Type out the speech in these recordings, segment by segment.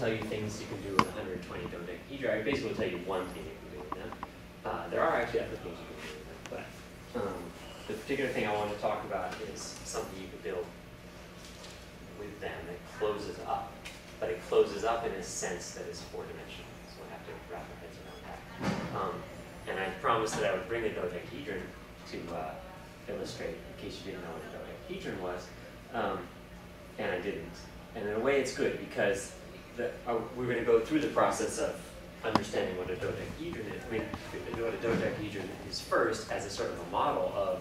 tell you things you can do with 120 dodecahedra. I basically tell you one thing you can do with them. Uh, there are actually other things you can do with them, but um, the particular thing I want to talk about is something you can build with them that closes up, but it closes up in a sense that is four-dimensional. So we'll have to wrap our heads around that. Um, and I promised that I would bring a dodecahedron to uh, illustrate, in case you didn't know what a dodecahedron was, um, and I didn't. And in a way, it's good because the, uh, we're going to go through the process of understanding what a dodecahedron is. I mean, what a dodecahedron is first as a sort of a model of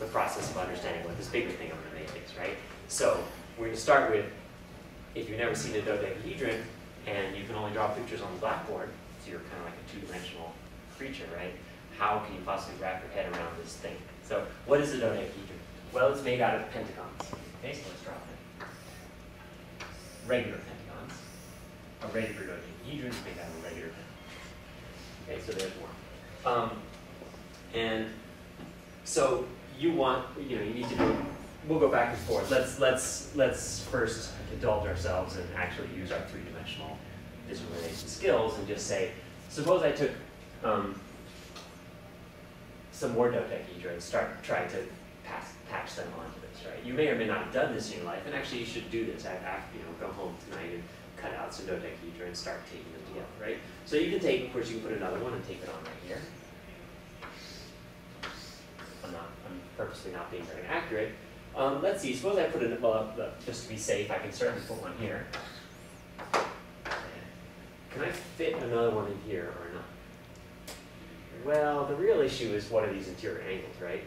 the process of understanding what this bigger thing going to make is, right? So we're going to start with, if you've never seen a dodecahedron and you can only draw pictures on the blackboard, so you're kind of like a two-dimensional creature, right? How can you possibly wrap your head around this thing? So what is a dodecahedron? Well, it's made out of pentagons. Okay, so let's draw it. Regular. A regular dodecahedron is made out regular pentagons. Okay, so there's one. Um, and so you want, you know, you need to do, we'll go back and forth. Let's, let's, let's first indulge ourselves and actually use our three-dimensional visualization skills and just say, suppose I took um, some more dodecahedra and start trying to pass, patch them onto this, right? You may or may not have done this in your life, and actually you should do this i after, you know, go home tonight and cut out some dodecahedron and start taking them together, right? So you can take, of course, you can put another one and tape it on right here. I'm not, I'm purposely not being very accurate. Um, let's see, suppose I put it, well, uh, just to be safe, I can certainly put one here. Can I fit another one in here or not? Well, the real issue is what are these interior angles, right?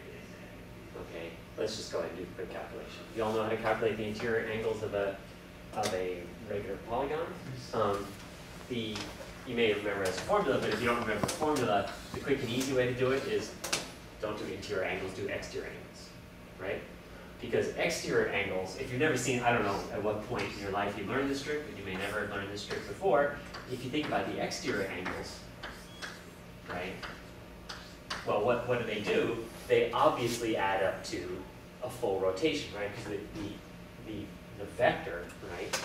Okay, let's just go ahead and do a quick calculation. You all know how to calculate the interior angles of a, of a regular polygon? Um, the, you may remember as a formula, but if you don't remember the formula, the quick and easy way to do it is don't do interior angles, do exterior angles, right? Because exterior angles, if you've never seen, I don't know at what point in your life you learned this trick, but you may never have learned this trick before, if you think about the exterior angles, right? Well, what, what do they do? They obviously add up to a full rotation, right? Because the, the, the, the vector, right,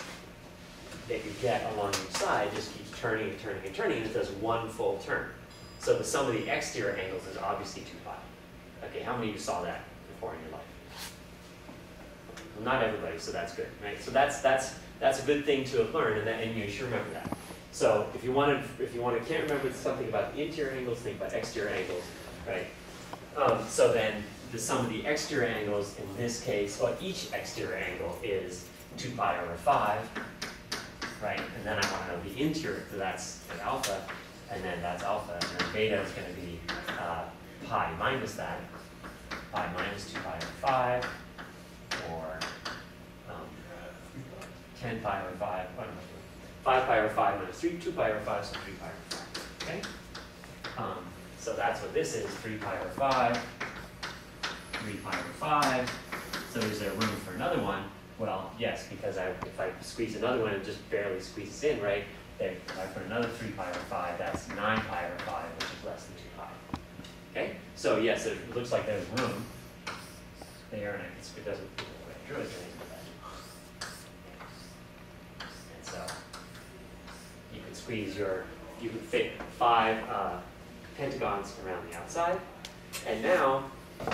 that you get along each side just keeps turning and turning and turning, and it does one full turn. So the sum of the exterior angles is obviously 2 pi. Okay, how many of you saw that before in your life? Well, not everybody, so that's good, right? So that's that's that's a good thing to have learned, and, that, and you should remember that. So if you want to, if you want to, can't remember something about the interior angles, think about exterior angles, right? Um, so then the sum of the exterior angles in this case, well, each exterior angle is 2 pi over 5, right? And then I want to know the interior, so that's at alpha, and then that's alpha, and then beta is going to be uh, pi minus that, pi minus 2 pi over 5, or um, 10 pi over 5, oh, no, 5 pi over 5 minus 3, 2 pi over 5, so 3 pi over 5, okay? Um, so that's what this is, 3 pi over 5, 3 pi over 5. So is there room for another one? Well, yes, because I, if I squeeze another one, it just barely squeezes in, right? Then if I put another 3 pi over 5, that's 9 pi over 5, which is less than 2 pi. Okay? So yes, it looks like there's room there, and it doesn't I drew it or anything like that. And so you can squeeze your, you can fit five uh, pentagons around the outside. And now,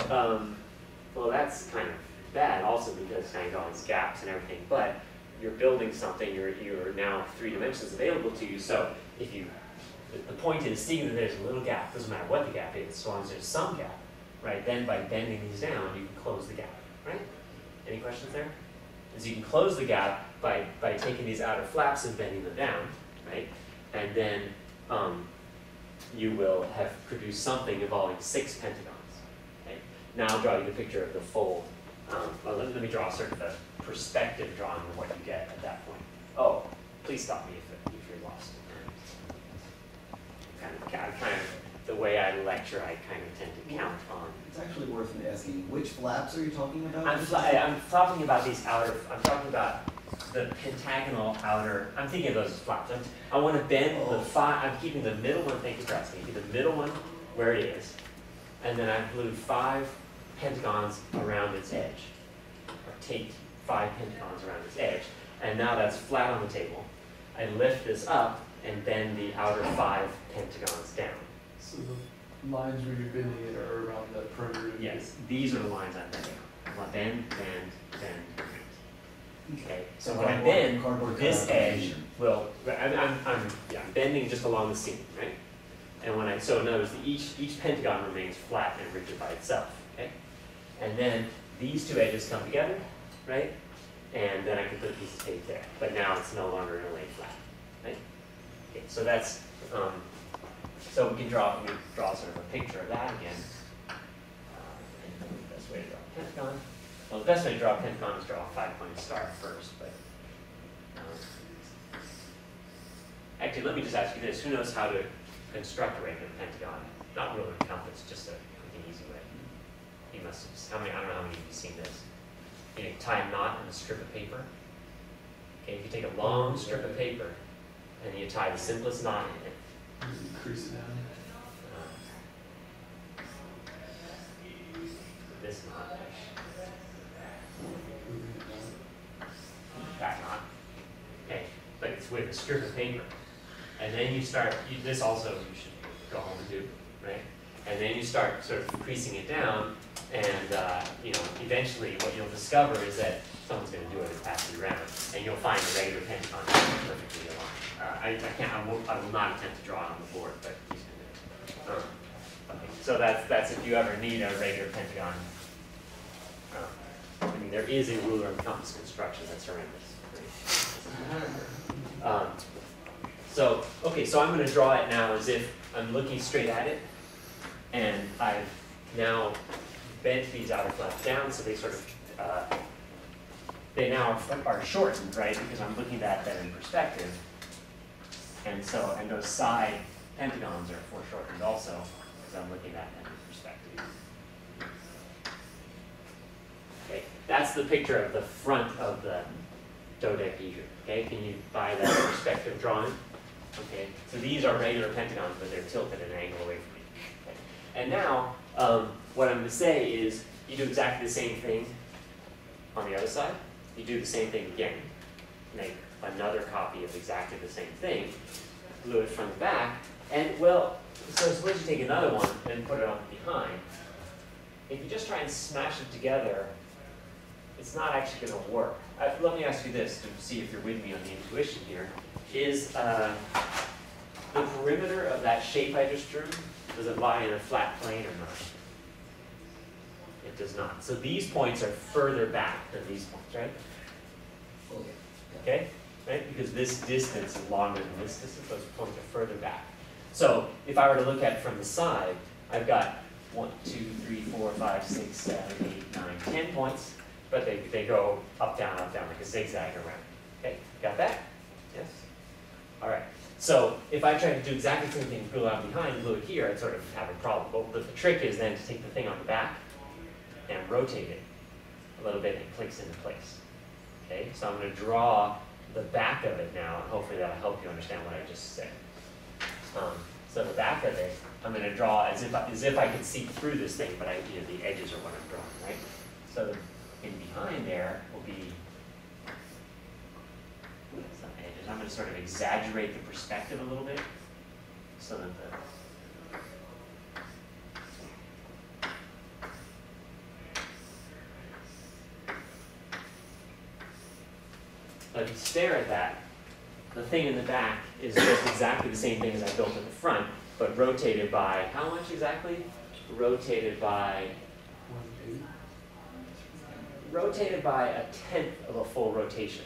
um, well, that's kind of bad also because got all these gaps and everything, but you're building something, you're, you're now three dimensions available to you. So if you, the, point is seeing that there's a little gap, doesn't matter what the gap is, as long as there's some gap, right? Then by bending these down, you can close the gap, right? Any questions there? So you can close the gap by, by taking these outer flaps and bending them down, right? And then um, you will have produced something involving six pentagons. Okay? Now I'll draw you the picture of the full, um, well, let, let, me draw sort of a perspective drawing of what you get at that point. Oh, please stop me if, if you're lost. Kind of, kind of the way I lecture, I kind of tend to count on. It's actually worth asking, which flaps are you talking about? I'm, I'm talking about these outer, I'm talking about the pentagonal outer, I'm thinking of those as flaps. I'm, i want to bend oh. the five, I'm keeping the middle one, thank you for asking, keep the middle one where it is, and then I've glued five pentagons around its edge, or taped five pentagons around its edge. and now that's flat on the table. I lift this up and bend the outer five pentagons down. So the lines where you're bending it are around the perimeter. Yes, these are the lines I'm bending on. I bend, bend, bend, bend. Okay, so when I Cardboard- bend, cardboard this edge dimension. will, I'm, I'm, I'm, yeah, I'm bending just along the seam, right? And when I, so in other words, each, each pentagon remains flat and rigid by itself, okay? And then these two edges come together, right? And then I can put a piece of tape there, but now it's no longer gonna lay flat, right? Okay, so that's, um, so we can draw, we draw sort of a picture of that again. Uh, the best way to draw a pentagon, well, the best way to draw a pentagon is draw a five-pointed star first, but, um, actually, let me just ask you this, who knows how to construct a regular pentagon? Not and compass, just a quick and easy way. You must have, how many, I don't know how many of you have seen this. You know, tie a knot in a strip of paper. Okay, if you take a long strip of paper and you tie the simplest knot in it, Crease it down. uh, this knot, moving it down. that knot, okay, but it's with a strip of paper. And then you start, you, this also you should go home and do, right? And then you start sort of creasing it down, and, uh, you know, eventually what you'll discover is that someone's gonna do it and pass it around, and you'll find a regular pentagon perfectly aligned. Uh, I, I can't, I won't, I will not attempt to draw it on the board, but he's do it. Um, so that's, that's if you ever need a regular pentagon. Um, I mean, there is a ruler and compass construction that's horrendous. Um, So, okay, so I'm gonna draw it now as if I'm looking straight at it, and I've now bent these outer flaps down, so they sort of, uh, they now are- are shortened, right, because I'm looking at them in perspective. And so, and those side pentagons are foreshortened also, because I'm looking at them in perspective. Okay, that's the picture of the front of the dodecahedron, okay? Can you buy that perspective drawing? Okay, so these are regular pentagons, but they're tilted at an angle away from me. Okay. And now, um, what I'm gonna say is, you do exactly the same thing on the other side. You do the same thing again. Make another copy of exactly the same thing, glue it front and back, and well, so suppose you take another one and put it on behind. If you just try and smash it together, it's not actually gonna work. Uh, let me ask you this, to see if you're with me on the intuition here. Is, uh, the perimeter of that shape I just drew, does it lie in a flat plane or not? It does not. So these points are further back than these points, right? Okay. Right, because this distance is longer than this distance, those points are further back. So if I were to look at it from the side, I've got one, two, three, four, five, six, seven, eight, nine, ten points, but they, they go up, down, up, down, like a zigzag around. Okay, got that? Yes? All right, so if I tried to do exactly the same thing, glue it out behind, and glue it here, I'd sort of have a problem. But the, the trick is then to take the thing on the back and rotate it a little bit and it clicks into place. Okay, so I'm gonna draw the back of it now, and hopefully that'll help you understand what I just said. Um, so the back of it, I'm gonna draw as if, I- as if I could see through this thing, but I, you know, the edges are what I'm drawing, right? So in behind there will be some gonna sort of exaggerate the perspective a little bit, so that the if you stare at that, the thing in the back is just exactly the same thing as I built in the front, but rotated by, how much exactly? Rotated by, rotated by a tenth of a full rotation,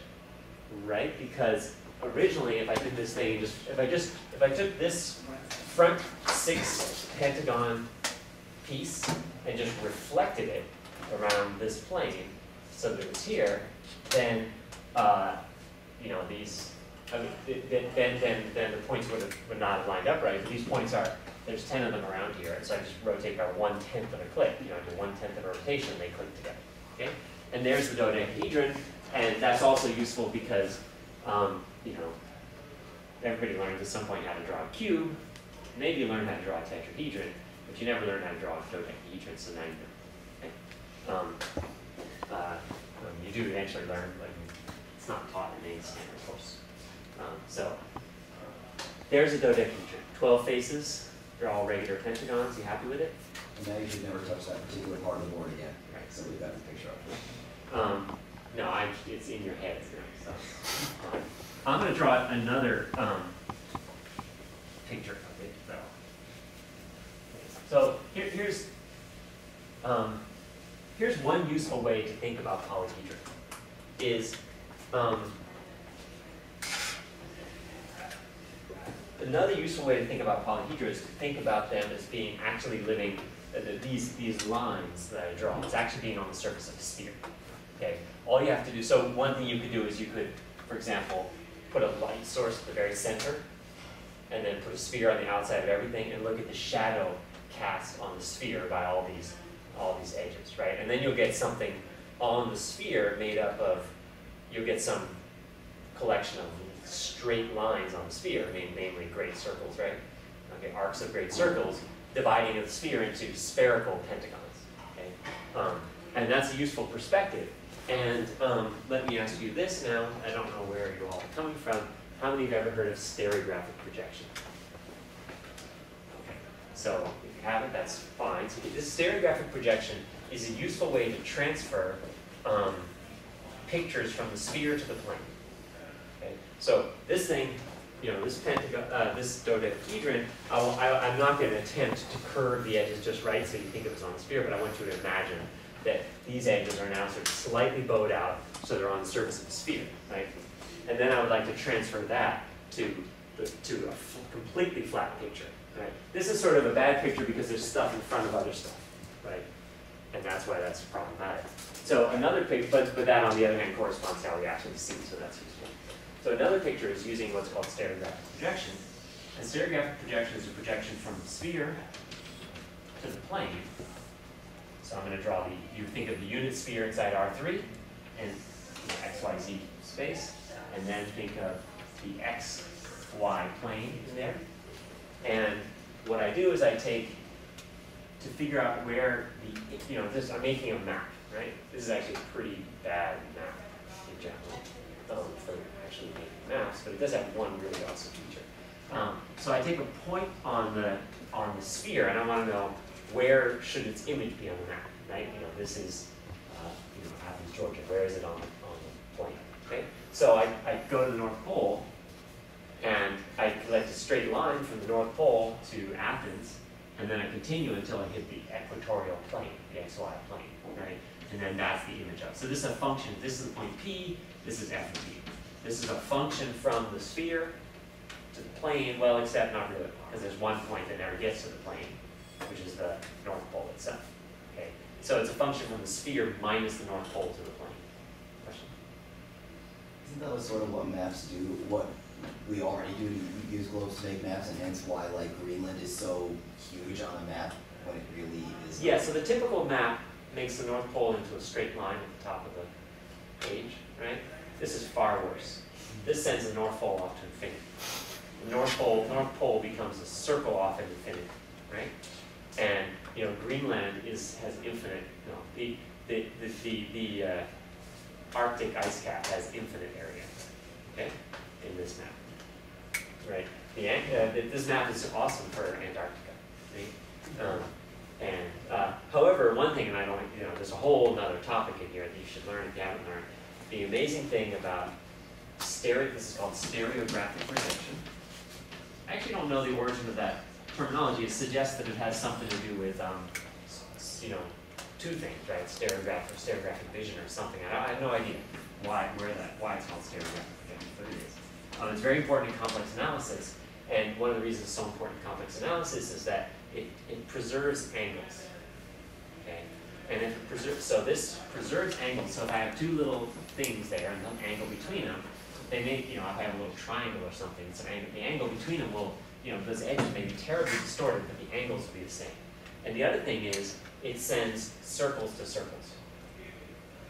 right? Because originally, if I did this thing, just, if I just, if I took this front six pentagon piece and just reflected it around this plane, so that it was here, then, uh, you know, these, I mean, th- th- then, then, then the points would have, would not have lined up right, but these points are, there's ten of them around here, and so I just rotate by one tenth of a click, you know, do one tenth of a rotation, they click together, okay? And there's the dodecahedron, and that's also useful because, um, you know, everybody learns at some point how to draw a cube, maybe you learn how to draw a tetrahedron, but you never learn how to draw a dodecahedron, so now you know. Um, uh, um, you do eventually learn, like, It's not taught in any standard course. Um, so there's a dodecahedron. Twelve faces. They're all regular pentagons. You happy with it? And now you should never touch that particular part of the board again. Right. So we've got the picture up. Um, no, I, it's in your head. I'm gonna draw another, um, picture of it, though. So, here, here's, um, here's one useful way to think about polyhedron, is, um, another useful way to think about polyhedra is to think about them as being actually living, uh, these, these lines that I draw, it's actually being on the surface of a sphere. Okay, all you have to do, so one thing you could do is you could, for example, put a light source at the very center, and then put a sphere on the outside of everything, and look at the shadow cast on the sphere by all these, all these edges, right? And then you'll get something on the sphere made up of, you'll get some collection of straight lines on the sphere, namely great circles, right? Okay, arcs of great circles, dividing the sphere into spherical pentagons, okay? Um, and that's a useful perspective. And um, let me ask you this now, I don't know where you all are coming from, how many have ever heard of stereographic projection? Okay, so if you haven't, that's fine. So this stereographic projection is a useful way to transfer um, pictures from the sphere to the plane. Okay, so this thing, you know, this pentagon, uh, this dodecahedron, I I'm not going to attempt to curve the edges just right so you think it was on the sphere, but I want you to imagine that these edges are now sort of slightly bowed out so they're on the surface of the sphere, right? And then I would like to transfer that to to a completely flat picture, right? This is sort of a bad picture because there's stuff in front of other stuff, right? And that's why that's problematic. So another picture, but, but that on the other hand corresponds to how we actually see, so that's useful. So another picture is using what's called stereographic projection. And stereographic projection is a projection from the sphere to the plane. So I'm gonna draw the, you think of the unit sphere inside R3 and you know, X, Y, Z space, and then think of the X, Y plane in there. And what I do is I take, to figure out where the, you know, this, I'm making a map, right? This is actually a pretty bad map in general, um, for actually making maps, but it does have one really awesome feature. Um, so I take a point on the, on the sphere, and I wanna know where should its image be on the map, right? You know, this is, uh, you know, Athens, Georgia, where is it on, on the plane, okay? So I, I go to the North Pole, and I collect a straight line from the North Pole to Athens, and then I continue until I hit the equatorial plane, the XY plane, right? And then that's the image of. So this is a function, this is the point P, this is F of P. This is a function from the sphere to the plane, well, except not really, because there's one point that never gets to the plane, which is the North Pole itself, okay? So it's a function from the sphere minus the North Pole to the plane. Question? Isn't that sort of what maps do? What we already do, we use globes to make maps, and hence why like Greenland is so huge on a map when it really is. Yeah, so the typical map makes the North Pole into a straight line at the top of the page, right? This is far worse. This sends the North Pole off to infinity. The North Pole, North Pole becomes a circle off into infinity, right? And, you know, Greenland is, has infinite, no, the, the, the, the, the uh, Arctic ice cap has infinite area, okay, in this map, right? The, uh, this map is awesome for Antarctica, right? Um, and, uh, however, one thing, and I don't, you know, there's a whole other topic in here that you should learn if you haven't learned. The amazing thing about stereo, this is called stereographic projection. I actually don't know the origin of that terminology. Suggests that it has something to do with, um, you know, two things, right? Stereographic or stereographic vision or something. I, I have no idea why, where that, why it's called stereographic vision, but it is. Um, it's very important in complex analysis, and one of the reasons it's so important in complex analysis is that it, it preserves angles. Okay? And if it preserves, so this preserves angles, so if I have two little things there and the angle between them, they may, you know, if I have a little triangle or something, so the angle between them will, you know, those edges may be terribly distorted, but the angles will be the same. And the other thing is, it sends circles to circles.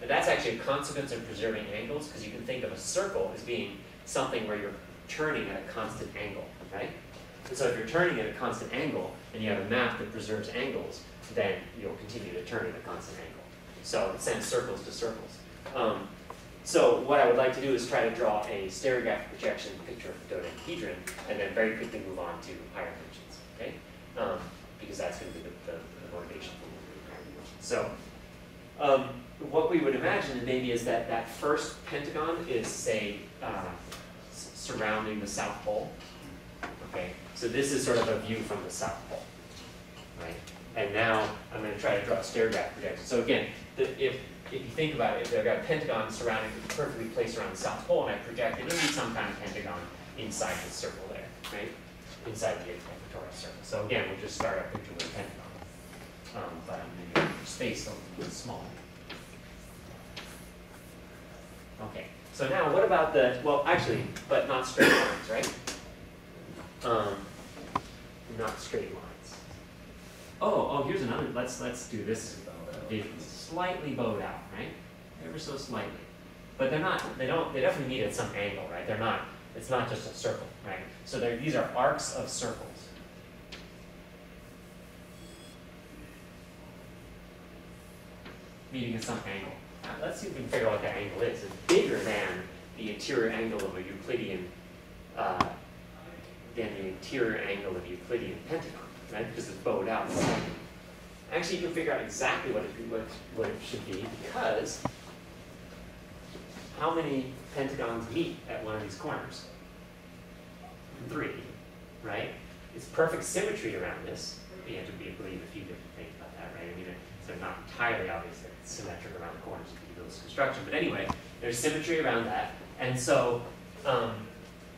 And that's actually a consequence of preserving angles, because you can think of a circle as being something where you're turning at a constant angle, right? And so if you're turning at a constant angle, and you have a map that preserves angles, then you'll continue to turn at a constant angle. So it sends circles to circles. Um, So what I would like to do is try to draw a stereographic projection picture of the dodecahedron, and then very quickly move on to higher dimensions, okay? Um, because that's gonna be the, the, the motivation. So, um, what we would imagine maybe is that that first pentagon is, say, uh, surrounding the South Pole. Okay, so this is sort of a view from the South Pole, right? And now I'm going to try to draw a stereographic projection. So again, the, if if you think about it, if I've got a pentagon surrounding, perfectly placed around the South Pole, and I project it, it'll be some kind of pentagon inside the circle there, right? Inside the equatorial circle. So again, we'll just start our picture with a pentagon. Um, but I'm going to space a little bit smaller. Okay, so now what about the, well, actually, but not straight lines, right? Um, not straight lines. Oh, oh, here's another, let's, let's do this slightly bowed out, right? Ever so slightly. But they're not, they don't, they definitely meet at some angle, right? They're not, it's not just a circle, right? So these are arcs of circles. Meeting at some angle. Now, let's see if we can figure out what that angle is. It's bigger than the interior angle of a Euclidean, uh, than the interior angle of a Euclidean pentagon, right? Because it's bowed out. Actually, you can figure out exactly what it, what, what it should be because how many pentagons meet at one of these corners? Three, right? It's perfect symmetry around this. You have to be, believe a few different things about that, right? I mean, it's not entirely obvious that it's symmetric around the corners of Eagles construction, but anyway, there's symmetry around that, and so um,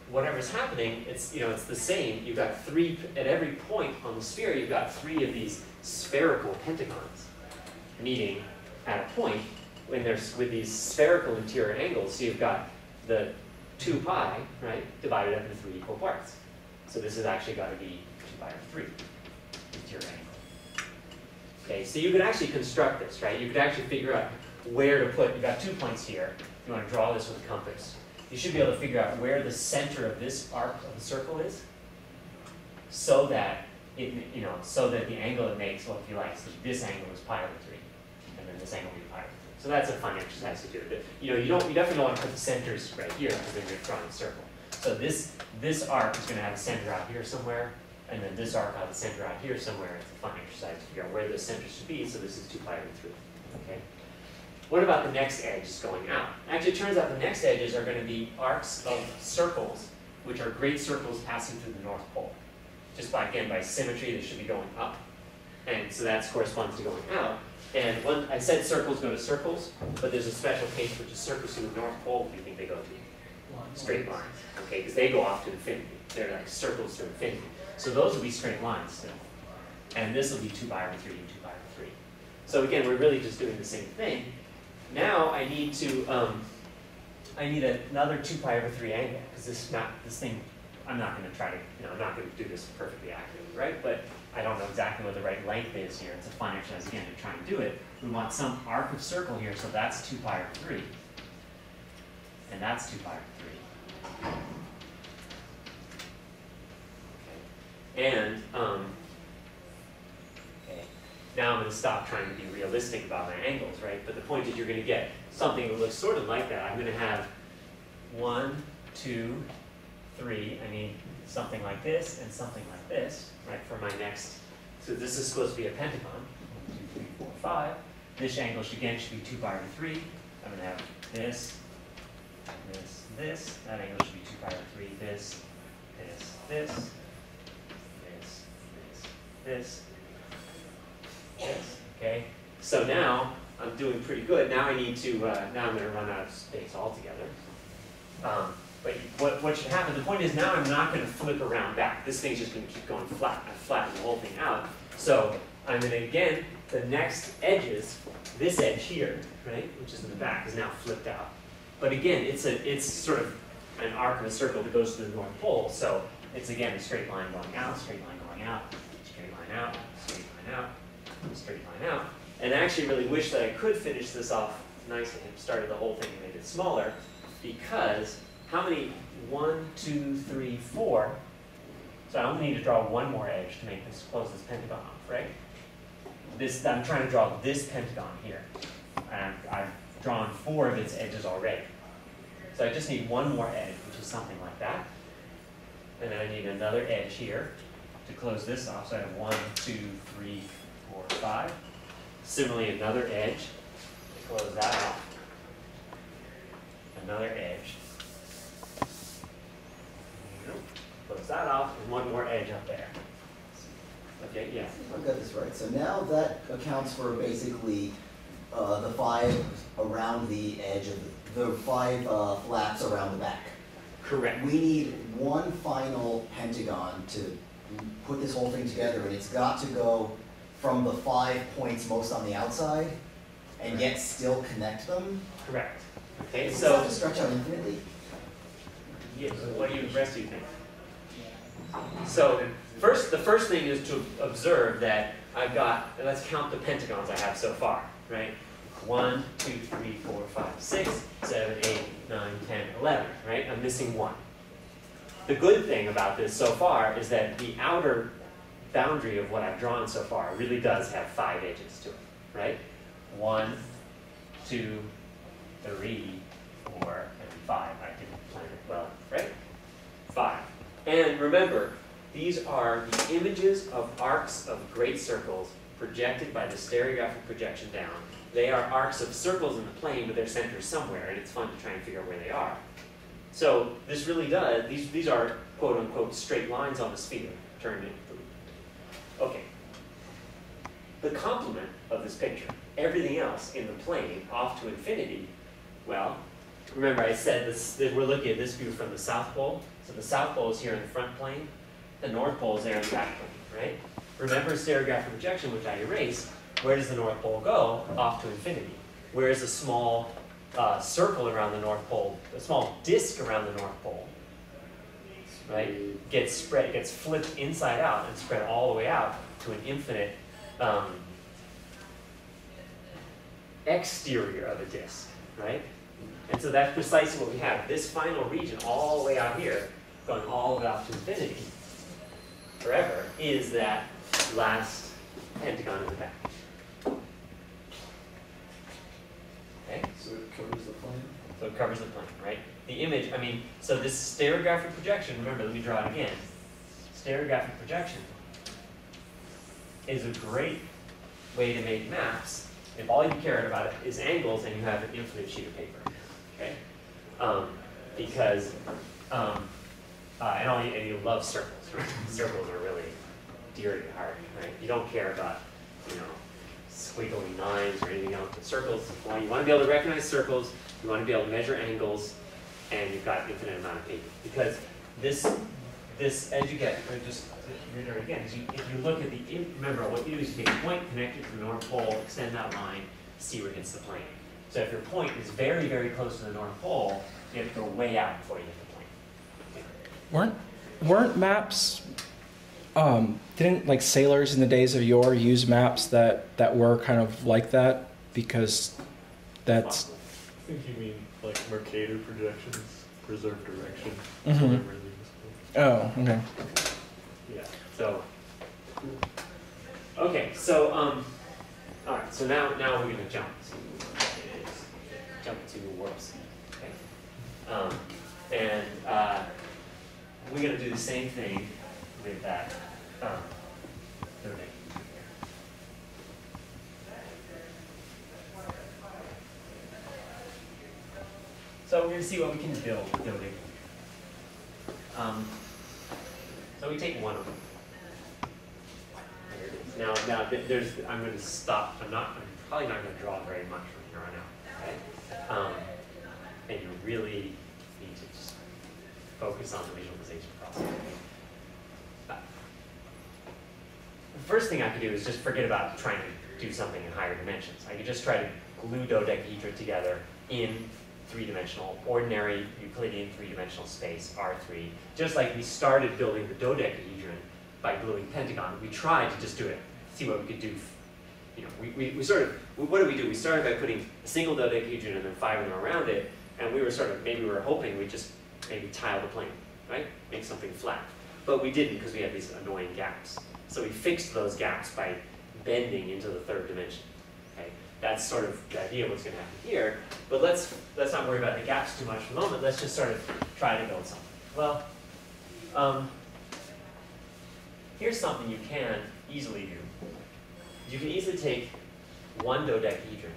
whatever's happening, it's you know it's the same. You've got three at every point on the sphere. You've got three of these spherical pentagons meeting at a point when there's with these spherical interior angles. So you've got the two pi right divided up into three equal parts. So this has actually got to be two pi over three interior angle. Okay, so you could actually construct this, right? You could actually figure out where to put. You've got two points here. You want to draw this with a compass you should be able to figure out where the center of this arc of the circle is so that it, you know, so that the angle it makes, well, if you like, so this angle is pi over three, and then this angle will be pi over three. So that's a fun exercise to do. But, you know, you don't, you definitely don't want to put the centers right here because then you're drawing a circle. So this, this arc is going to have a center out here somewhere, and then this arc has a center out here somewhere. It's a fun exercise to figure out where those centers should be. So this is two pi over three. Okay. What about the next edges going out? Actually, it turns out the next edges are going to be arcs of circles, which are great circles passing through the North Pole. Just by, again, by symmetry, they should be going up. And so that corresponds to going out. And when I said circles go to circles, but there's a special case which is circles to the North Pole, do you think they go to? Straight lines, okay, because they go off to infinity. They're like circles to infinity. So those will be straight lines still. And this will be 2 pi over 3 and 2 pi over 3. So again, we're really just doing the same thing, now I need to, um, I need another two pi over three angle, because this not, this thing, I'm not gonna try to, you know, I'm not gonna do this perfectly accurately, right? But I don't know exactly what the right length is here, it's a fun exercise again to try and do it. We want some arc of circle here, so that's two pi over three. And that's two pi over three. Okay. And, um, now I'm going to stop trying to be realistic about my angles, right? But the point is you're going to get something that looks sort of like that. I'm going to have one, two, three. I need something like this and something like this, right, for my next. So this is supposed to be a pentagon. One, two, three, four, five. This angle, should, again, should be 2 pi over 3. I'm to have this, this, this. That angle should be 2 pi over 3. This, this, this, this, this, this this, okay? So now I'm doing pretty good. Now I need to, uh, now I'm to run out of space altogether. Um, but what, what should happen, the point is now I'm not going to flip around back. This thing's just going to keep going flat. I flatten the whole thing out. So I'm going to, again, the next edges, this edge here, right, which is in the back, is now flipped out. But again, it's, a, it's sort of an arc of a circle that goes to the North Pole. So it's, again, a straight line going out, straight line going out, straight line out, straight line out straight line out. And I actually really wish that I could finish this off nicely and started the whole thing and made it smaller because how many? One, two, three, four. So I only need to draw one more edge to make this close this pentagon off, right? This I'm trying to draw this pentagon here. And I've drawn four of its edges already. So I just need one more edge, which is something like that. And then I need another edge here to close this off. So I have one, two, three, four, five. Similarly, another edge to close that off. Another edge. Close that off, and one more edge up there. Okay, yeah. I've got this right, so now that accounts for basically, uh, the five around the edge of, the the five, uh, flaps around the back. Correct. We need one final pentagon to put this whole thing together, and it's got to go from the five points most on the outside, and yet still connect them. Correct. Okay, Does it have so, to stretch out infinitely? Yes. what do you, rest do you think? So, first, the first thing is to observe that I've got, and let's count the pentagons I have so far, right? One, two, three, four, five, six, seven, eight, nine, ten, eleven, right? I'm missing one. The good thing about this so far is that the outer boundary of what I've drawn so far really does have five edges to it, right? One, two, three, four, and five. I didn't plan it well, right? Five. And remember, these are the images of arcs of great circles projected by the stereographic projection down. They are arcs of circles in the plane, but they're centered somewhere, and it's fun to try and figure out where they are. So this really does, these, these are quote unquote straight lines on the sphere turned into. Okay. The complement of this picture, everything else in the plane off to infinity, well, remember I said this, that we're looking at this view from the South Pole. So the South Pole is here in the front plane, the North Pole is there back right? Remember stereographic projection, which I erased, where does the North Pole go? Off to infinity. Where is a small uh, circle around the North Pole, a small disk around the North Pole, right? Gets spread, it gets flipped inside out and spread all the way out to an infinite um, exterior of a disk, right? And so that's precisely what we have. This final region, all the way out here, going all the way out to infinity, forever, is that last pentagon in the back. Okay? So it covers the plane. So it covers the plane, right? The image, I mean, so this stereographic projection, remember, let me draw it again. Stereographic projection is a great way to make maps if all you care about is angles and you have an infinite sheet of paper, okay? Um, because, um, uh, and all you, and you love circles, right? Circles are really dear to your heart, right? You don't care about, you know, squiggly lines or anything else, but circles, well, you wanna be able to recognize circles, you wanna be able to measure angles, and you've got infinite amount of paper. Because this, this, as you get, I just reiterate again, you, if you look at the, remember, what you do is you take a point, connect it to the North Pole, extend that line, see where it hits the plane. So if your point is very, very close to the North Pole, you have to go way out before you hit. Weren't weren't maps? Um, didn't like sailors in the days of yore use maps that that were kind of like that because that's I think you mean like Mercator projections, preserve direction. Mhm. so they're really useful. oh okay. Yeah, so. Okay, so, um, all right, so now, now we're gonna jump to, jump to warps, okay? Um, and, uh, we're gonna do the same thing with that, um, third thing. So we're gonna see what we can build Dodec. Um, so we take one of them. Now, now there's, I'm going to stop. I'm not. I'm probably not going to draw very much from here on out. Okay. Um, and you really to focus on the visualization process. The first thing I could do is just forget about trying to do something in higher dimensions. I could just try to glue dodecahedra together in three-dimensional, ordinary Euclidean three-dimensional space, R3. Just like we started building the dodecahedron by gluing pentagon, we tried to just do it, see what we could do. You know, we, we, we sort of, what did we do? We started by putting a single dodecahedron and then five of them around it, and we were sort of, maybe we were hoping we'd just maybe tile the plane, right? Make something flat. But we didn't because we had these annoying gaps. So we fixed those gaps by bending into the third dimension. Okay? That's sort of the idea of what's gonna happen here, but let's, let's not worry about the gaps too much for the moment, let's just sort of try to build something. Well, um, here's something you can easily do. You can easily take one dodecahedron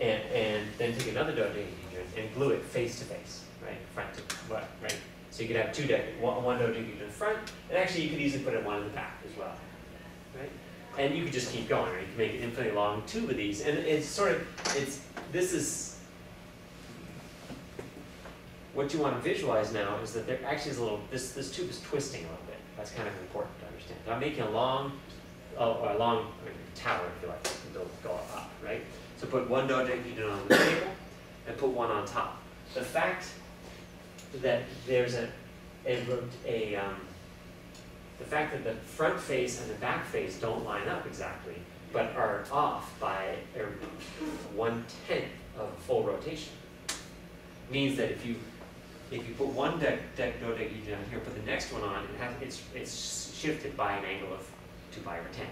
and, and then take another dodecahedron and glue it face to face, right, front to, right? So you could have two dec, one, one dodecahedron in front, and actually you could easily put in one in the back as well, right? And you could just keep going, or you can make an infinitely long tube of these, and it's sort of, it's, this is, what you want to visualize now is that there actually is a little, this, this tube is twisting a little bit, that's kind of important to understand. I'm making a long, oh, a long tower, if you like, to go, up, right? So put one dodecahedron on the table, and put one on top. The fact that there's a, a, um, the fact that the front face and the back face don't line up exactly, but are off by a one tenth of a full rotation, means that if you, if you put one deck, deck dodecahedron here, put the next one on, it has, it's, it's shifted by an angle of two pi over ten,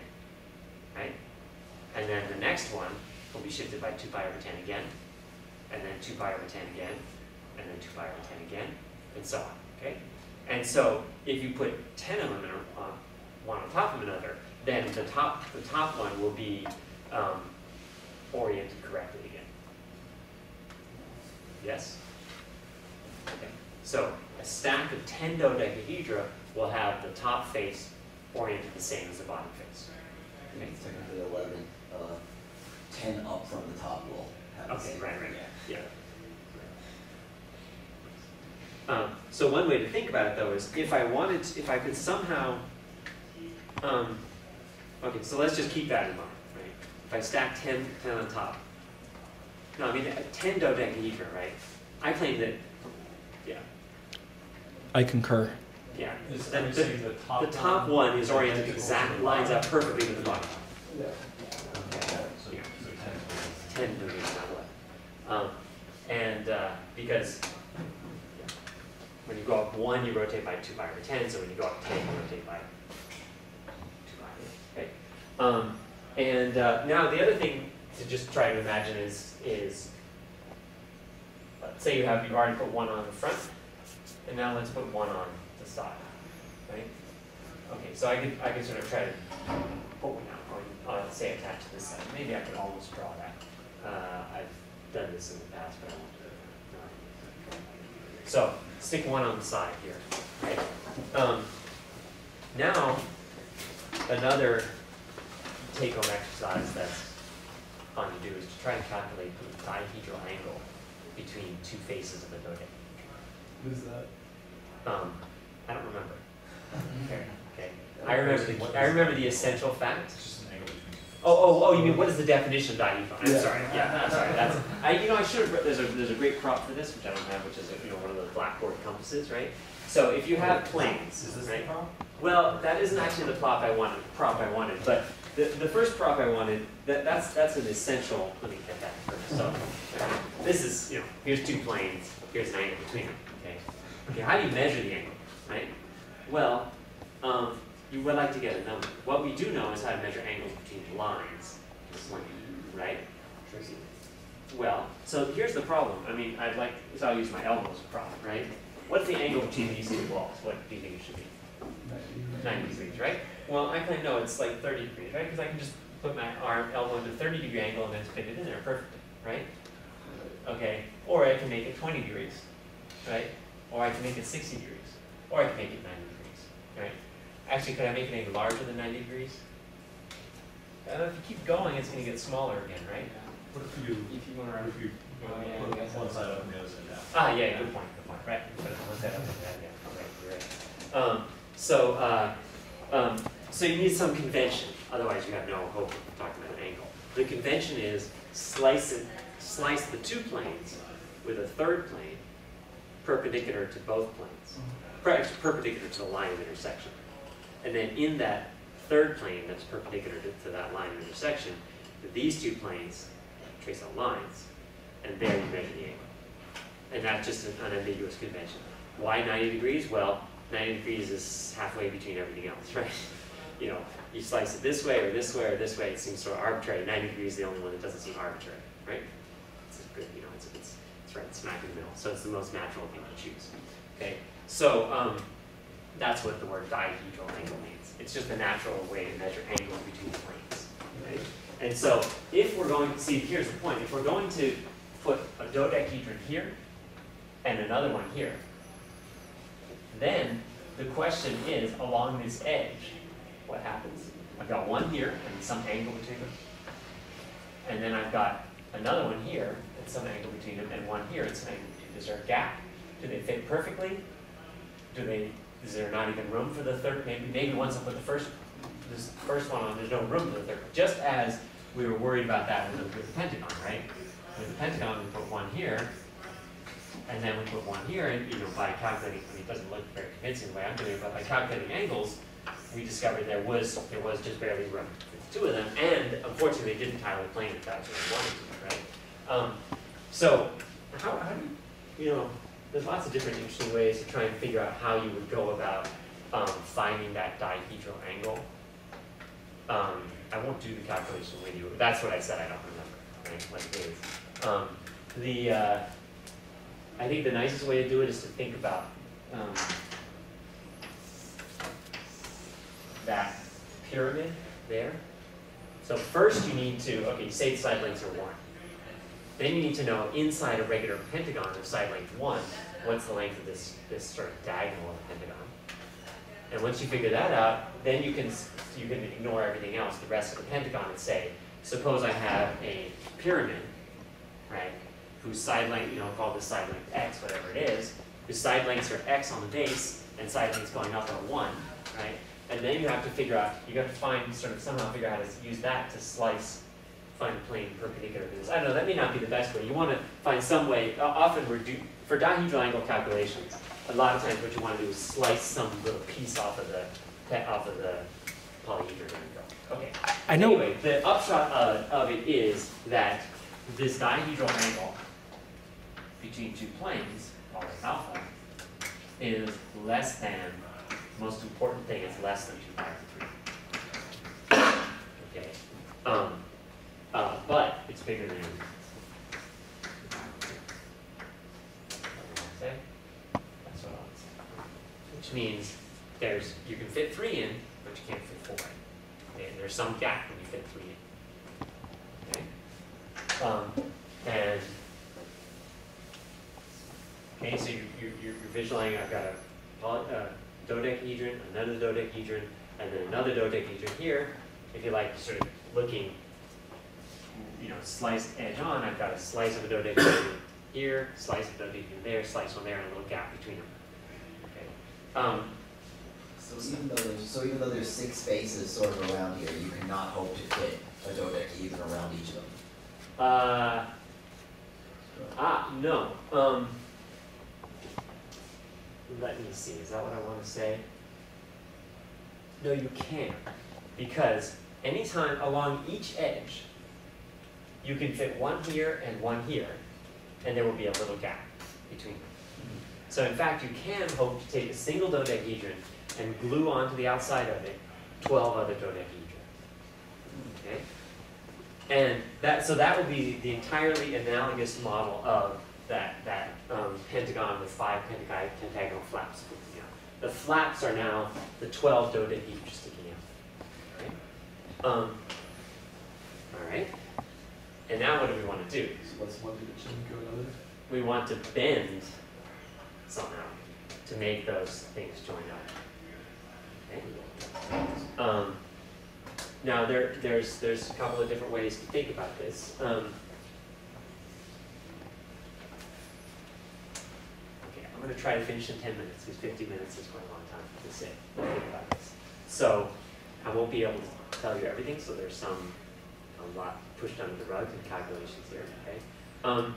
right? And then the next one will be shifted by two pi over ten again, and then two pi over ten again, and then two pi over ten again, and so on, okay? And so if you put ten of them in uh, one on top of another, then the top, the top one will be, um, oriented correctly again. Yes? Okay, so a stack of ten dodecahedra will have the top face oriented the same as the bottom face. Okay? Technically eleven, uh, ten up from the top will have the Okay, same. right, right. Yeah. Yeah. Um, so one way to think about it though is if I wanted, to- if I could somehow, um, okay, so let's just keep that in mind, right? If I stack 10, 10 on top. No, I mean, uh, ten dodecahedra, right? I claim that, yeah, I concur. yeah. Is, The- the- the top The top one is oriented exactly, lines up perfectly with the bottom. Yeah. Okay. So, Yeah. so ten total. ten million, not eleven. Um, and, uh, because yeah, when you go up one, you rotate by two pi over ten, so when you go up ten, you rotate by two pi, okay? Um, and, uh, now the other thing to just try to imagine is, is, let's say you have, you've already put one on the front, and now let's put one on the side, right? Okay, so I could, I could sort of try to put one out, on, uh, say attached to this side, maybe I could almost draw that. Uh, I've done this in the past, but I won't do it. So, stick one on the side here. Um, now, another take-home exercise that's fun to do is to try and calculate the dihedral angle between two faces of a dodecahedron. What is that? Um, I don't remember. Okay, okay. I remember the, I remember the essential fact. It's just an angle between two. Oh, oh, oh, you mean, what is the definition of dihedral? I'm Yeah. sorry, yeah, I'm sorry, that's, I, you know, I should have, there's a, there's a great prop for this, which I don't have, which is, you know, one of those blackboard compasses, right? So if you have planes, Is this the right? Well, that isn't actually the prop I wanted, prop I wanted, but the, the first prop I wanted, that, that's, that's an essential, let me get that first, so. This is, you know, here's two planes, here's an angle between them, okay? Okay, how do you measure the angle, right? Well, um, you would like to get a number. What we do know is how to measure angles between lines, right? Well, so here's the problem, I mean, I'd like, so I'll use my elbow as a prop, right? What's the angle between these two walls, what do you think it should be? ninety degrees, right? Well, I claim no, it's like thirty degrees, right? Because I can just put my arm, elbow into thirty degree angle and then spin it in there perfectly, right? Okay, or I can make it twenty degrees, right? Or I can make it sixty degrees, or I can make it ninety degrees, right? Actually, could I make it any larger than ninety degrees? Uh, if you keep going, it's gonna get smaller again, right? What if you, If you wanna. what if you Oh, yeah, put I guess one side up and the other side down? Ah, yeah, good point, good point, right, put it one side up and that, yeah, okay, you're right. Um, so, uh, um, so you need some convention, otherwise you have no hope of talking about an angle. The convention is slice it, slice the two planes with a third plane perpendicular to both planes, per- perpendicular to the line of intersection. And then in that third plane that's perpendicular to, to that line of intersection, these two planes trace out lines, and there you measure the angle. And that's just an unambiguous convention. Why 90 degrees? Well, 90 degrees is halfway between everything else, right? you know, you slice it this way or this way or this way, it seems sort of arbitrary. 90 degrees is the only one that doesn't seem arbitrary, right? It's good, you know, it's, it's, it's right smack in the middle. So it's the most natural thing to choose. Okay, so um, that's what the word dihedral angle means. It's just a natural way to measure angles between planes. And so if we're going to see, here's the point. If we're going to put a dodecahedron here and another one here, then the question is along this edge, what happens? I've got one here and some angle between them. And then I've got another one here and some angle between them, and one here and some angle between them. Is there a gap? Do they fit perfectly? Do they, is there not even room for the third? Maybe, maybe once I put the first, this first one on, there's no room for the third. Just as we were worried about that with the, pentagon, right? With the pentagon, we put one here, and then we put one here, and, you know, by calculating, I mean, it doesn't look very convincing the way I'm doing it, but by calculating angles, we discovered there was, there was just barely room for two of them, and unfortunately, they didn't tile the plane if that's what they wanted to, do, right? Um, so, how, how do you, you know, there's lots of different interesting ways to try and figure out how you would go about, um, finding that dihedral angle. Um, I won't do the calculation with you, that's what I said, I don't remember, right, it is. Um, the, uh, I think the nicest way to do it is to think about, um, that pyramid there. So first you need to, okay, say the side lengths are one. Then you need to know inside a regular pentagon of side length one, what's the length of this, this sort of diagonal of the pentagon. And once you figure that out, then you can, you can ignore everything else, the rest of the pentagon, and say, suppose I have a pyramid, right, whose side length, you know, call this side length x, whatever it is, whose side lengths are x on the base, and side lengths going up are one, right? And then you have to figure out, you have to find, sort of somehow figure out how to use that to slice, find a plane perpendicular to this. I don't know, that may not be the best way. You want to find some way, often we're do, for dihedral angle calculations, a lot of times what you want to do is slice some little piece off of the, off of the polyhedron. Go. Okay. I know. Anyway, the upshot of, of it is that this dihedral angle between two planes, called alpha, is less than, the most important thing is less than two pi over three. Okay, um, uh, but it's bigger than. Say? That's what I'll say. Which means there's, you can fit three in, but you can't fit four in. Okay, and there's some gap when you fit three in. Okay? Um, and, okay, so you, you, you're visualizing, I've got a poly, dodecahedron, another dodecahedron, and then another dodecahedron here. If you like, sort of looking, you know, sliced edge on, I've got a slice of a dodecahedron here, slice of a dodecahedron there, slice one there, and a little gap between them. Um, So even though there's, so even though there's six spaces sort of around here, you cannot hope to fit a dodecahedron around each of them. uh, ah, no, um, let me see, is that what I wanna say? No, you can't, because anytime along each edge, you can fit one here and one here, and there will be a little gap between them. So in fact, you can hope to take a single dodecahedron and glue onto the outside of it twelve other dodecahedron. Okay? And that, so that would be the entirely analogous model of that, that um, pentagon with five pentag- pentagonal flaps sticking out. The flaps are now the twelve dodecahedrons sticking out. Okay? Um, all right. And now what do we want to do? So what's one direction, go another? We want to bend somehow to make those things join up. Um, now there, there's there's a couple of different ways to think about this. Um, okay, I'm going to try to finish in 10 minutes because 50 minutes is quite a long time to sit think about this. So I won't be able to tell you everything. So there's some a lot pushed under the rug in calculations here. Okay. Um,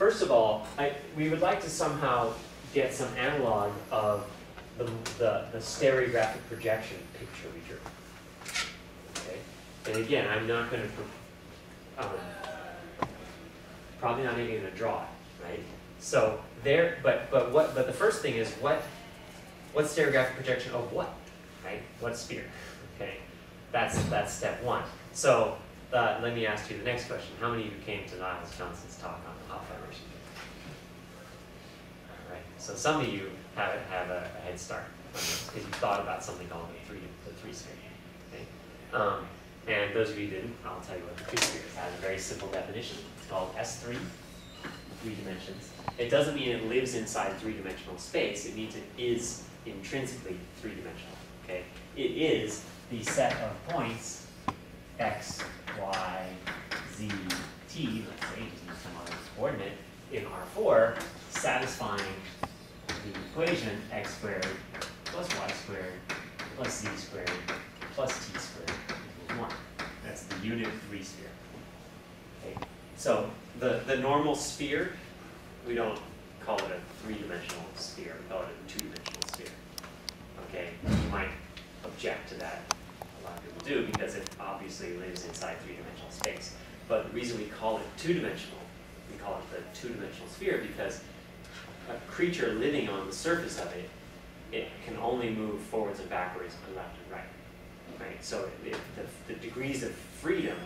First of all, I, we would like to somehow get some analog of the, the, the stereographic projection picture we drew. Okay? And again, I'm not gonna, um, probably not even gonna draw it, right? So there, but, but what, but the first thing is what, what stereographic projection of what, right? What sphere? okay? That's, that's step one. So, uh, let me ask you the next question. How many of you came to Niles Johnson's talk on the Hopf fibration? Alright, so some of you have, have a, a head start because you thought about something called the three, the three sphere, okay? Um, and those of you who didn't, I'll tell you what the three sphere is. It has a very simple definition. It's called S three, three dimensions. It doesn't mean it lives inside three-dimensional space, it means it is intrinsically three-dimensional, okay? It is the set of points, x, y, z, t, let's say, just use some other coordinate, in R four, satisfying the equation x squared plus y squared plus z squared plus t squared equals one. That's the unit three sphere. Okay, so the, the normal sphere, we don't call it a three-dimensional sphere, we call it a two-dimensional sphere. Okay, you might object to that, a lot of people do, because it obviously lives inside three-dimensional space. But the reason we call it two-dimensional, we call it the two-dimensional sphere, because a creature living on the surface of it, it can only move forwards and backwards and left and right. Right, so the, the degrees of freedom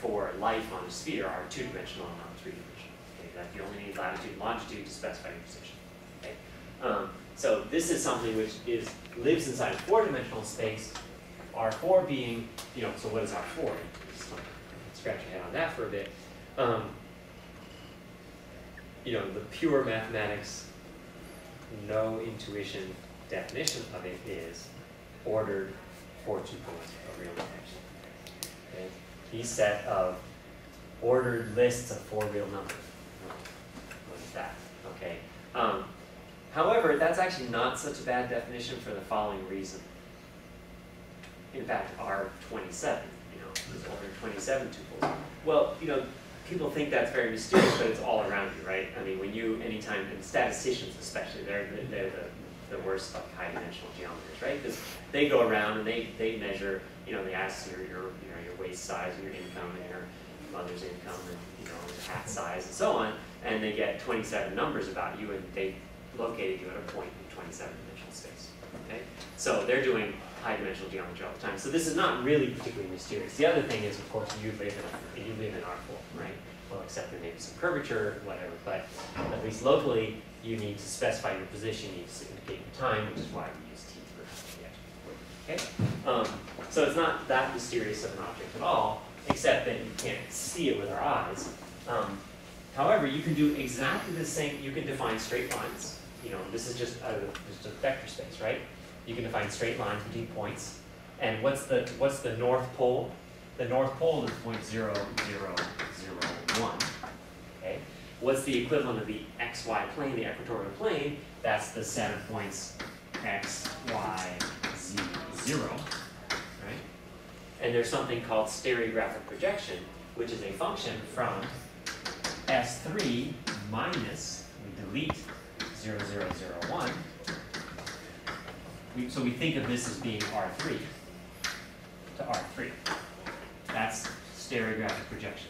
for life on a sphere are two-dimensional and not three-dimensional. Okay, you only need latitude and longitude to specify your position. Okay, um, so this is something which is lives inside a four-dimensional space. R four being, you know, so what is R four? Just wanna Scratch your head on that for a bit. Um, you know, the pure mathematics, no intuition definition of it is ordered four tuples of real numbers. Okay? The set of ordered lists of four real numbers. What is that? Okay. Um, however, that's actually not such a bad definition for the following reason. In fact, R twenty-seven, you know, there's ordered twenty-seven tuples. Well, you know, people think that's very mysterious, but it's all around you, right? I mean, when you, anytime, and statisticians especially, they're, the- they're the, the worst like high dimensional geometers, right? Because they go around and they, they measure, you know, they ask your, your, you know, your waist size, and your income, and your mother's income, and, you know, hat size, and so on, and they get twenty-seven numbers about you, and they located you at a point in twenty-seven dimensional space, okay? So they're doing high dimensional geometry all the time. So this is not really particularly mysterious. The other thing is, of course, you live in a, you live in R4, right? Well, except for maybe some curvature, whatever. But at least locally, you need to specify your position. You need to indicate your time, which is why we use T for the edge. Okay. Um, so it's not that mysterious of an object at all, except that you can't see it with our eyes. Um, however, you can do exactly the same. You can define straight lines. You know, this is just a, just a vector space, right? You can define straight lines between points. And what's the what's the north pole? The north pole is point zero zero zero one. Okay. What's the equivalent of the xy plane, the equatorial plane? That's the set of points x, y, z, zero. Right? And there's something called stereographic projection, which is a function from S3 minus, we delete 0001. We, so we think of this as being R3 to R3. That's stereographic projection,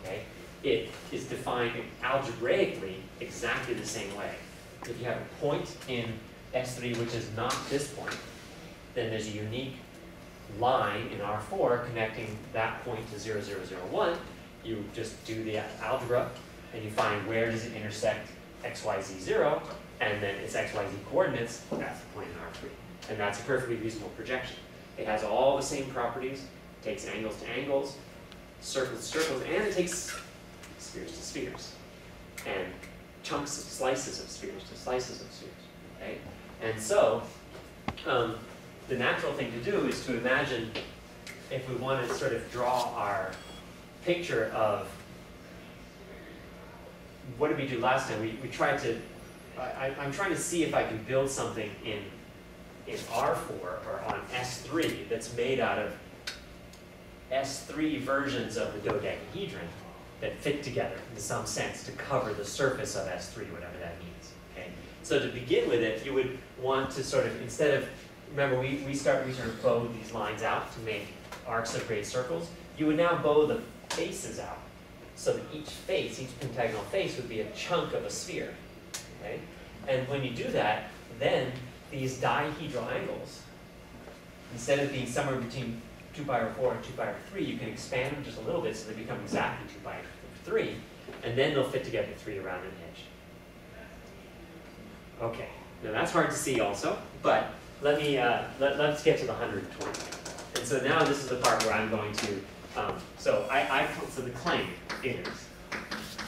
okay? It is defined algebraically exactly the same way. If you have a point in S3 which is not this point, then there's a unique line in R4 connecting that point to 0001. You just do the algebra and you find where does it intersect XYZ0 and then its XYZ coordinates, that's the point in R3. And that's a perfectly reasonable projection. It has all the same properties, takes angles to angles, circles to circles, and it takes spheres to spheres. And chunks, of slices of spheres to slices of spheres, okay? And so, um, the natural thing to do is to imagine if we want to sort of draw our picture of what did we do last time? We, we tried to, I- I'm trying to see if I can build something in, in R4 or on S3 that's made out of S3 versions of the dodecahedron that fit together in some sense to cover the surface of S3, whatever that means. Okay? So to begin with it, you would want to sort of, instead of, remember we, we start, we sort of bow these lines out to make arcs of great circles. You would now bow the faces out so that each face, each pentagonal face would be a chunk of a sphere. Okay? And when you do that, then these dihedral angles instead of being somewhere between two pi over four and two pi over three, you can expand them just a little bit so they become exactly two pi over three, and then they'll fit together three around an edge. Okay, now that's hard to see also, but let me, uh, let, let's get to the hundred and twenty. And so now this is the part where I'm going to, um, so I, I, so the claim is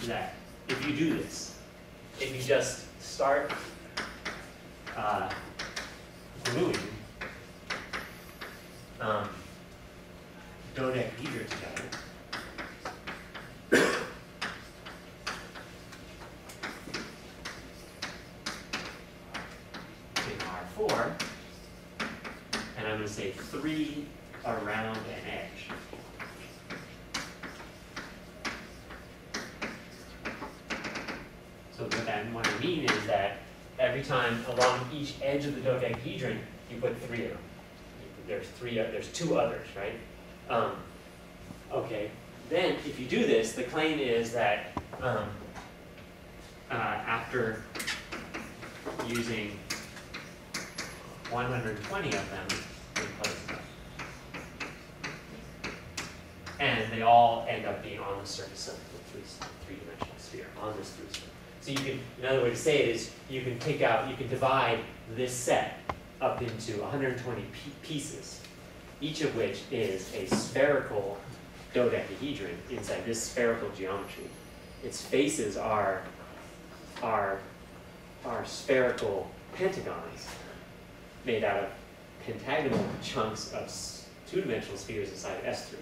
that if you do this, if you just start, uh, gluing, um, dodecahedron together, in R four, and I'm gonna say three around an edge. So what that, what I mean is that every time along each edge of the dodecahedron, you put three of them. There's three, there's two others, right? Um, okay, then if you do this, the claim is that, um, uh, after using one hundred and twenty of them. And they all end up being on the surface of the three, three-dimensional sphere, on this three sphere. So you can, another way to say it is, you can take out, you can divide this set up into hundred and twenty pieces, each of which is a spherical dodecahedron inside this spherical geometry. Its faces are, are, are spherical pentagons made out of pentagonal chunks of two-dimensional spheres inside of S3.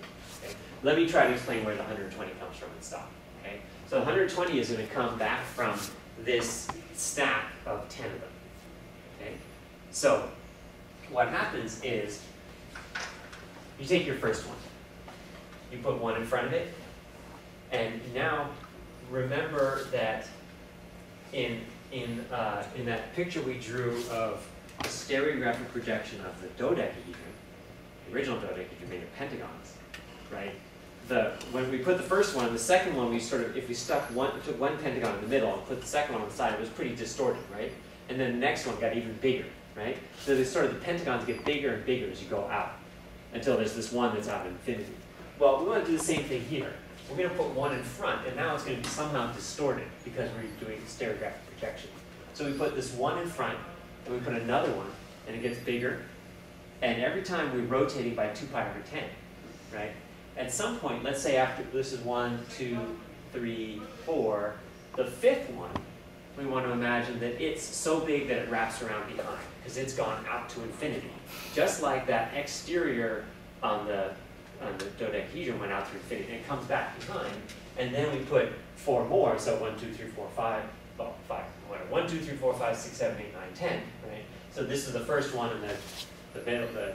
Okay? Let me try to explain where the 120 comes from and stop. Okay? So 120 is going to come back from this stack of 10 of them. Okay? So what happens is you take your first one, you put one in front of it, and now remember that in in uh, in that picture we drew of the stereographic projection of the dodecahedron, the original dodecahedron made of pentagons, right? The when we put the first one, the second one we sort of if we stuck one took one pentagon in the middle and put the second one on the side, it was pretty distorted, right? And then the next one got even bigger, right? So they sort of the pentagons get bigger and bigger as you go out until there's this one that's out of infinity. Well, we want to do the same thing here. We're going to put one in front, and now it's going to be somehow distorted because we're doing stereographic projection. So we put this one in front, and we put another one, and it gets bigger. And every time we're rotating by 2 pi over 10, right? At some point, let's say after this is one, two, three, four, the fifth one, we want to imagine that it's so big that it wraps around behind, because it's gone out to infinity. Just like that exterior on the, on the dodecahedron went out to infinity, and it comes back behind, and then we put four more, so one, two, three, four, five, well, five, whatever, one, two, three, four, five, six, seven, eight, nine, ten, right? So this is the first one, and the, the middle, the,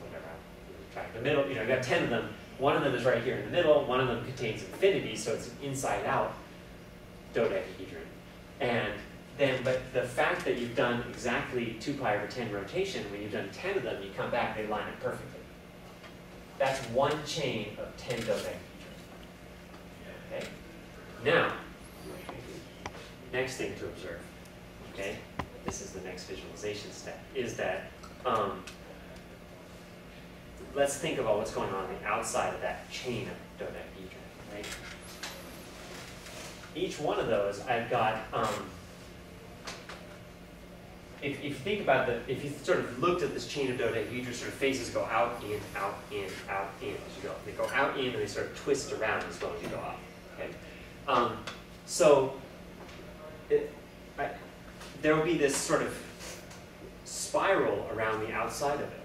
whatever, the middle, you know, you got ten of them, one of them is right here in the middle, one of them contains infinity, so it's an inside-out dodecahedron. And then, but the fact that you've done exactly two pi over ten rotation, when you've done ten of them, you come back, they line up perfectly. That's one chain of ten dodecahedrons. Okay? Now, next thing to observe, okay? This is the next visualization step, is that, um, let's think about what's going on on the outside of that chain of dodecahedron, right? Each one of those, I've got, um, if, if you think about the, if you sort of looked at this chain of dodecahedron, sort of faces go out, in, out, in, out, in as you go. They go out, in, and they sort of twist around as well as you go up, okay? Um, so, there will be this sort of spiral around the outside of it,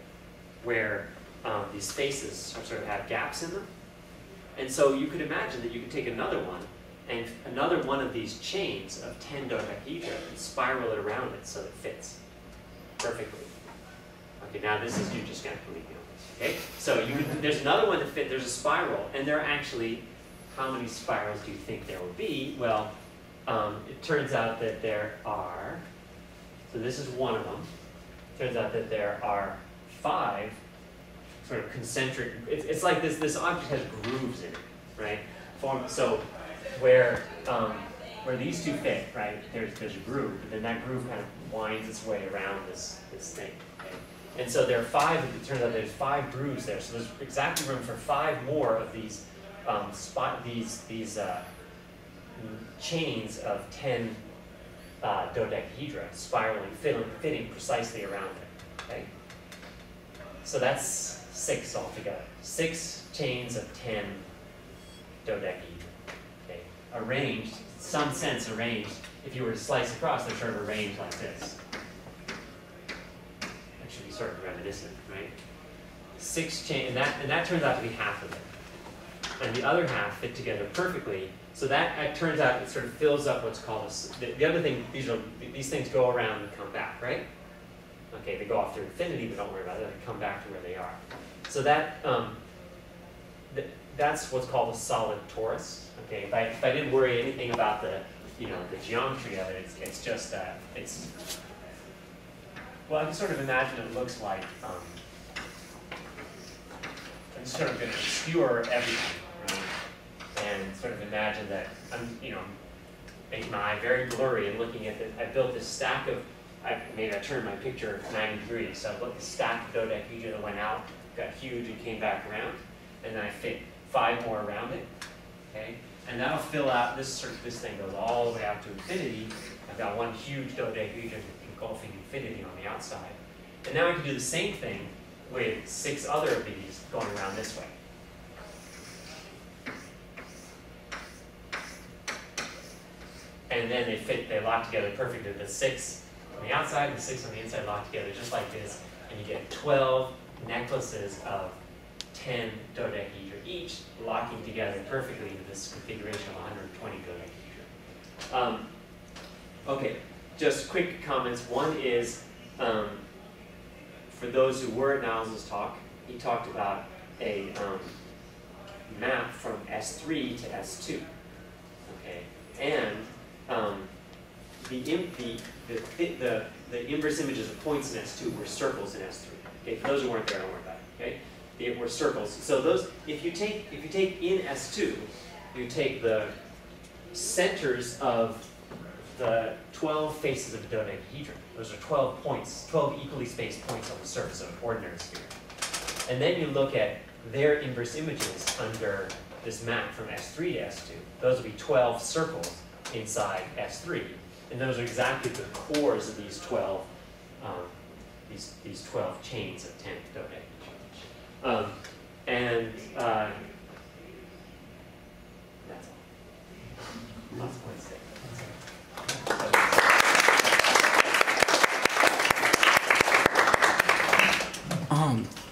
where um, these faces sort of have gaps in them. And so you could imagine that you could take another one and another one of these chains of 10 dodecahedron and spiral it around it so it fits perfectly. Okay, now this is, you're just gonna believe me on this, okay? So you can, there's another one that fit, there's a spiral, and there are actually, how many spirals do you think there will be? Well, um, it turns out that there are, so this is one of them. Turns out that there are five sort of concentric, it's, it's like this, this object has grooves in it, right? Form, so where, um, where these two fit, right, there's, there's a groove, but then that groove kind of winds its way around this, this thing? And so there are five, it turns out there's five grooves there, so there's exactly room for five more of these, um, spot, these, these, uh, chains of ten, uh, dodecahedra spiraling, fitting, fitting precisely around it, okay? So that's six altogether, six chains of ten dodecahedra, okay? Arranged, some sense arranged, if you were to slice across, they're sort of arranged like this. That should be sort of reminiscent, right? Six chain, and that, and that turns out to be half of it. And the other half fit together perfectly, so that, it turns out it sort of fills up what's called a, the, the other thing, these are, these things go around and come back, right? Okay, they go off through infinity, but don't worry about it, they come back to where they are. So that, um, th- that's what's called a solid torus, okay? If I, if I didn't worry anything about the, you know, the geometry of it, it's, it's just that, it's, well, I can sort of imagine it looks like, um, I'm sort of gonna obscure everything, right? And sort of imagine that I'm, you know, making my eye very blurry and looking at the, I built this stack of, I maybe I turned my picture ninety degrees, so I built this stack of dodecahedra that went out, got huge and came back around, and then I fit five more around it, okay? And that'll fill out, this this thing goes all the way out to infinity, I've got one huge dodecahedron engulfing infinity on the outside. And now I can do the same thing with six other of these going around this way. And then they fit, they lock together perfectly. The six on the outside and the six on the inside lock together just like this. And you get 12 necklaces of 10 dodecahedra each, locking together perfectly into this configuration of 120 dodecahedra. Um, okay, just quick comments. One is, um, for those who were at Niles' talk, he talked about a um, map from S3 to S2. Okay, and um, the, the, the, the, the inverse images of points in S2 were circles in S3. Okay, for those who weren't there, don't worry about it. Okay, they were circles. So those, if you take, if you take in S2, you take the centers of the 12 faces of a dodecahedron. Those are 12 points, 12 equally spaced points on the surface of an ordinary sphere. And then you look at their inverse images under this map from S3 to S2. Those will be 12 circles inside S3. And those are exactly the cores of these 12, um, these, these 12 chains of 10 dodecahedrons. Um, and uh, that's all. Lots of points there. Um, Yeah.